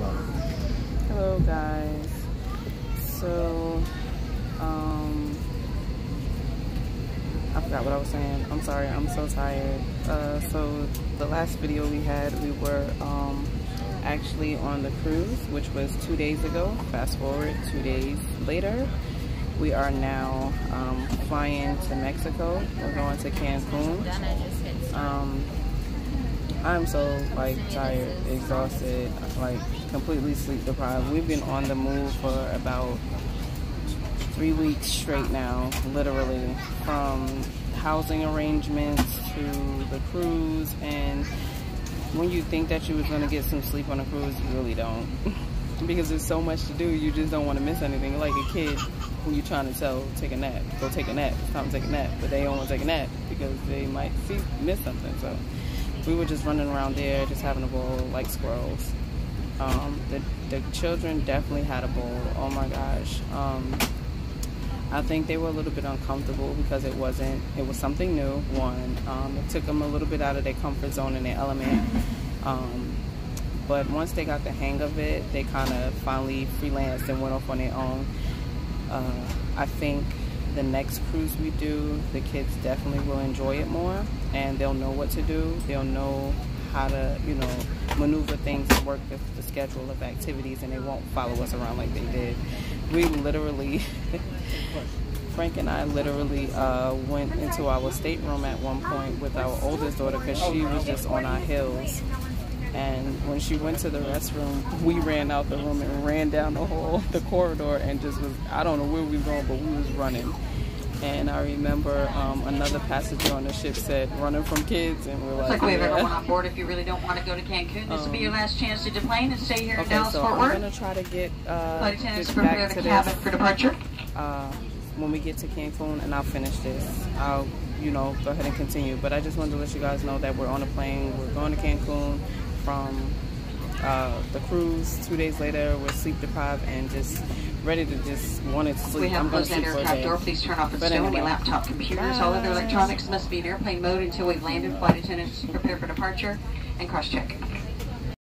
Hello guys. So, um, I forgot what I was saying. I'm sorry. I'm so tired. Uh, so the last video we had, we were um, actually on the cruise, which was two days ago. Fast forward two days later, we are now um, flying to Mexico. We're going to Cancun. Um, I'm so like tired, exhausted, like completely sleep deprived. We've been on the move for about three weeks straight now, literally, from housing arrangements to the cruise. And when you think that you was gonna get some sleep on a cruise, you really don't. because there's so much to do, you just don't want to miss anything. Like a kid who you're trying to tell, take a nap, go take a nap, it's time to take a nap, but they don't want to take a nap because they might see, miss something. So we were just running around there, just having a ball like squirrels. Um, the, the children definitely had a ball. Oh my gosh. Um, I think they were a little bit uncomfortable because it wasn't, it was something new, one. Um, it took them a little bit out of their comfort zone and their element. Um, but once they got the hang of it, they kind of finally freelanced and went off on their own. Uh, I think the next cruise we do, the kids definitely will enjoy it more and they'll know what to do. They'll know how to, you know, maneuver things and work the, the schedule of activities and they won't follow us around like they did. We literally, Frank and I literally uh, went into our stateroom at one point with our oldest daughter because she was just on our heels. And when she went to the restroom, we ran out the room and ran down the hall, the corridor, and just was, I don't know where we were going, but we was running. And I remember um, another passenger on the ship said, running from kids, and we're like, Looks like we have yeah. everyone on board if you really don't want to go to Cancun. This will be your last chance to deplane and stay here in Okay, Dallas, so Fort I'm gonna try to get, uh, Flight attendants prepare the cabin this for departure. uh, when we get to Cancun, and I'll finish this. I'll, you know, go ahead and continue. But I just wanted to let you guys know that we're on a plane. We're going to Cancun from uh, the cruise. Two days later, we're sleep deprived and just ready to just wanted to sleep. We have I'm closed that sleep for a aircraft door. Please turn off and stow any laptop computers. All other electronics must be in airplane mode until we've landed. Flight attendants prepare for departure and cross check.